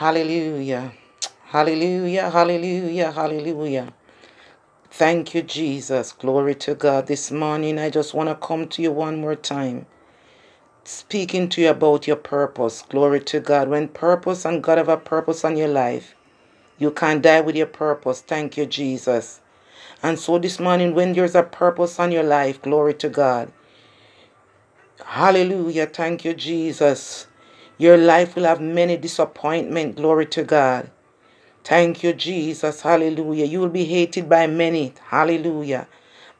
Hallelujah. Hallelujah. Hallelujah. Hallelujah. Thank you, Jesus. Glory to God. This morning, I just want to come to you one more time, speaking to you about your purpose. Glory to God. When purpose and God have a purpose on your life, you can't die with your purpose. Thank you, Jesus. And so this morning, when there's a purpose on your life, glory to God. Hallelujah. Thank you, Jesus. Your life will have many disappointment. Glory to God. Thank you, Jesus. Hallelujah. You will be hated by many. Hallelujah.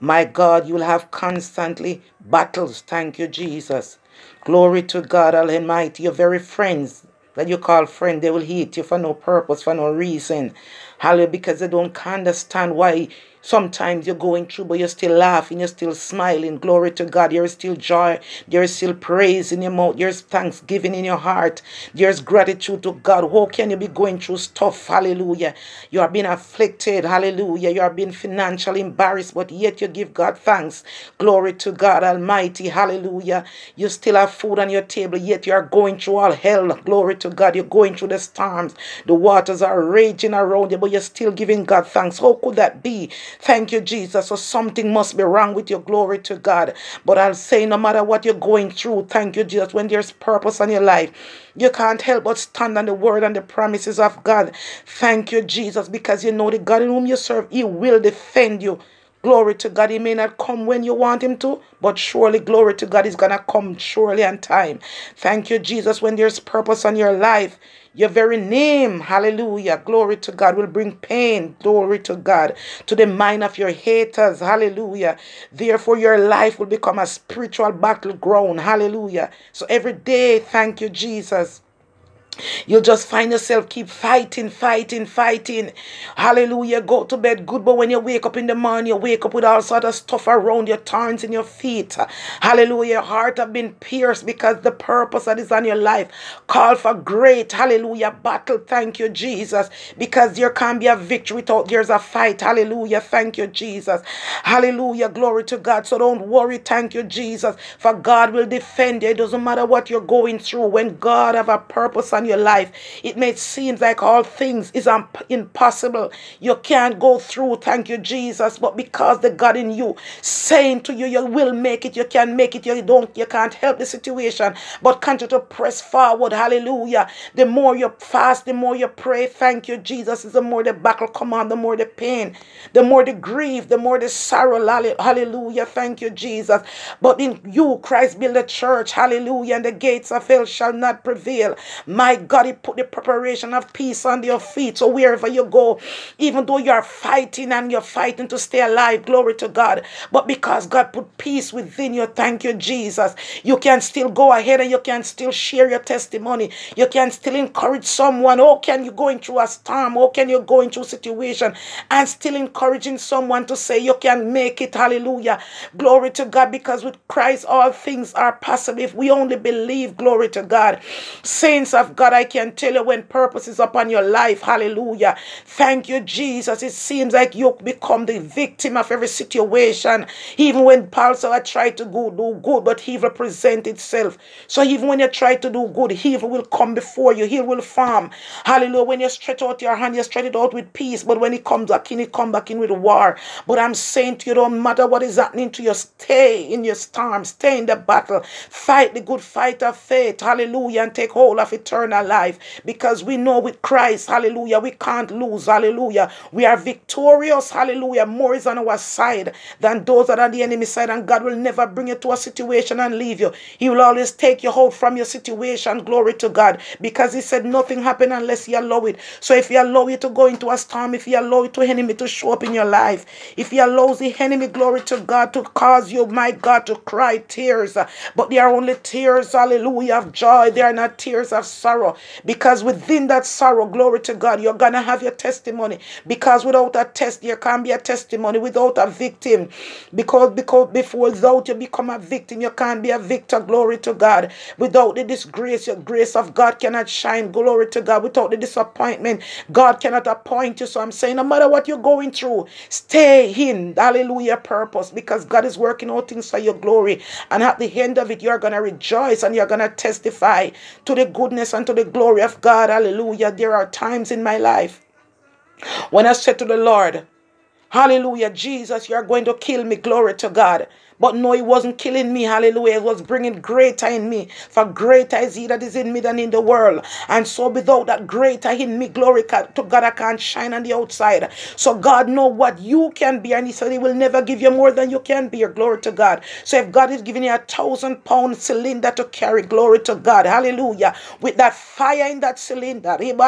My God, you will have constantly battles. Thank you, Jesus. Glory to God Almighty. Your very friends that you call friend, they will hate you for no purpose, for no reason. Hallelujah. Because they don't understand why Sometimes you're going through, but you're still laughing, you're still smiling. Glory to God. There's still joy. There's still praise in your mouth. There's thanksgiving in your heart. There's gratitude to God. How can you be going through stuff? Hallelujah. You are being afflicted. Hallelujah. You are being financially embarrassed, but yet you give God thanks. Glory to God Almighty. Hallelujah. You still have food on your table, yet you are going through all hell. Glory to God. You're going through the storms. The waters are raging around you, but you're still giving God thanks. How could that be? Thank you, Jesus. So something must be wrong with your glory to God. But I'll say, no matter what you're going through, thank you, Jesus. When there's purpose on your life, you can't help but stand on the word and the promises of God. Thank you, Jesus, because you know the God in whom you serve, He will defend you. Glory to God. He may not come when you want him to, but surely, glory to God, is going to come surely on time. Thank you, Jesus. When there's purpose on your life, your very name, hallelujah, glory to God, will bring pain, glory to God, to the mind of your haters, hallelujah. Therefore, your life will become a spiritual battleground, hallelujah. So every day, thank you, Jesus. You'll just find yourself keep fighting, fighting, fighting. Hallelujah. Go to bed good, but when you wake up in the morning, you wake up with all sort of stuff around your turns in your feet. Hallelujah. Your heart have been pierced because the purpose that is on your life call for great, hallelujah, battle. Thank you, Jesus. Because there can't be a victory without there's a fight. Hallelujah. Thank you, Jesus. Hallelujah. Glory to God. So don't worry. Thank you, Jesus. For God will defend you. It doesn't matter what you're going through. When God have a purpose your life. It may seem like all things is impossible. You can't go through, thank you, Jesus. But because the God in you saying to you, you will make it, you can make it, you don't, you can't help the situation, but continue to press forward. Hallelujah. The more you fast, the more you pray, thank you, Jesus. The more the battle come on, the more the pain, the more the grief, the more the sorrow. Hallelujah. Thank you, Jesus. But in you, Christ build a church. Hallelujah. And the gates of hell shall not prevail. My God, He put the preparation of peace on your feet. So wherever you go, even though you are fighting and you're fighting to stay alive, glory to God. But because God put peace within you, thank you, Jesus. You can still go ahead and you can still share your testimony. You can still encourage someone. Oh, can you go through a storm? Oh, can you go through a situation and still encouraging someone to say you can make it? Hallelujah. Glory to God. Because with Christ all things are possible. If we only believe, glory to God. Saints of God, I can tell you when purpose is upon your life. Hallelujah. Thank you, Jesus. It seems like you become the victim of every situation. Even when Paul said, I try to go, do good, but evil present itself. So even when you try to do good, evil will come before you. He will farm. Hallelujah. When you stretch out your hand, you stretch it out with peace. But when it comes back in, it come back in with war. But I'm saying to you, don't matter what is happening to you, stay in your storm, stay in the battle, fight the good fight of faith. Hallelujah. And take hold of eternal life because we know with Christ, hallelujah, we can't lose, hallelujah. We are victorious, hallelujah. More is on our side than those that are on the enemy side, and God will never bring you to a situation and leave you. He will always take you out from your situation, glory to God, because He said nothing happen unless you allow it. So if you allow it to go into a storm, if you allow it to enemy to show up in your life, if you allow the enemy, glory to God, to cause you, my God, to cry tears, but they are only tears, hallelujah, of joy. They are not tears of sorrow. Because within that sorrow, glory to God, you're going to have your testimony. Because without a test, there can't be a testimony. Without a victim, because, because before without you become a victim, you can't be a victor. Glory to God. Without the disgrace, your grace of God cannot shine. Glory to God. Without the disappointment, God cannot appoint you. So I'm saying, no matter what you're going through, stay in hallelujah purpose because God is working all things for your glory. And at the end of it, you're going to rejoice and you're going to testify to the goodness and to the glory of God. Hallelujah. There are times in my life when I said to the Lord, Hallelujah, Jesus, you are going to kill me. Glory to God. But no, it wasn't killing me. Hallelujah. It was bringing greater in me. For greater is he that is in me than in the world. And so without that greater in me, glory to God, I can't shine on the outside. So God know what you can be. And he said he will never give you more than you can be. Glory to God. So if God is giving you a thousand pound cylinder to carry, glory to God. Hallelujah. With that fire in that cylinder. With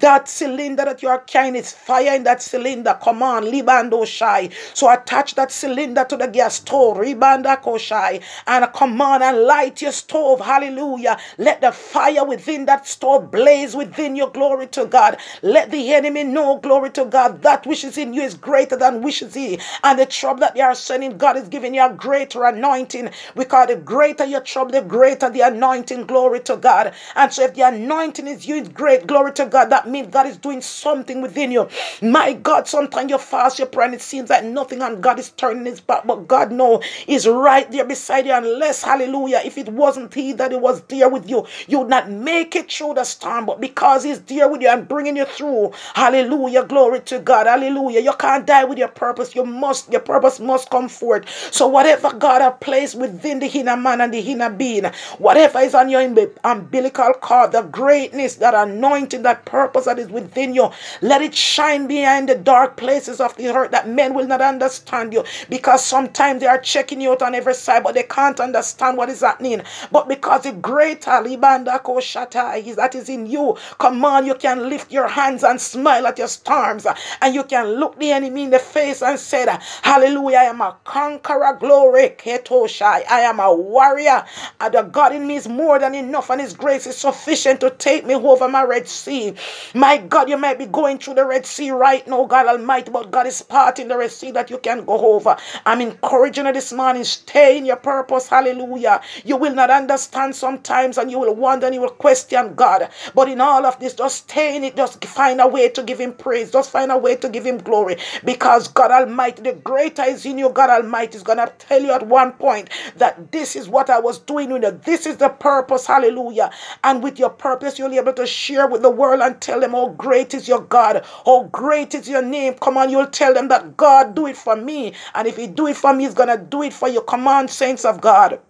that cylinder that you are carrying, it's fire in that cylinder. Come on, libando shai. So I attach that cylinder to the gas stove, ribanda koshai, and come on and light your stove. Hallelujah. Let the fire within that stove blaze within your glory to God. Let the enemy know, glory to God, that which is in you is greater than wishes he. And the trouble that you are sending, God is giving you a greater anointing. Because the greater your trouble, the greater the anointing, glory to God. And so if the anointing is you, it's great, glory to God. That means God is doing something within you. My God, sometimes you fast, you pray, and it seems like nothing on God is turning his back, but God no is right there beside you. Unless, hallelujah, if it wasn't He that it was there with you, you would not make it through the storm. But because He's there with you and bringing you through, hallelujah, glory to God, hallelujah. You can't die with your purpose. You must, your purpose must come forth. So whatever God has placed within the inner man and the inner being, whatever is on your umbilical cord, the greatness, that anointing, that purpose that is within you, let it shine behind the dark places of the earth that men will not understand understand you because sometimes they are checking you out on every side, but they can't understand what is happening. But because the greater Libanda Koshata is that is in you, come on, you can lift your hands and smile at your storms, and you can look the enemy in the face and say, Hallelujah, I am a conqueror, glory, Ketoshai. I am a warrior, and the God in me is more than enough, and His grace is sufficient to take me over my Red Sea. My God, you might be going through the Red Sea right now, God Almighty, but God is parting the Red Sea that you can go over. I'm encouraging you this morning. Stay in your purpose. Hallelujah. You will not understand sometimes and you will wonder and you will question God. But in all of this, just stay in it. Just find a way to give him praise. Just find a way to give him glory. Because God Almighty, the greater is in you. God Almighty is going to tell you at one point that this is what I was doing with you. This is the purpose. Hallelujah. And with your purpose, you'll be able to share with the world and tell them how great is your God. How great is your name. Come on, you'll tell them that God do it for me me. And if he do it for me, he's going to do it for you. Come on, saints of God.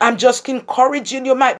I'm just encouraging you. Might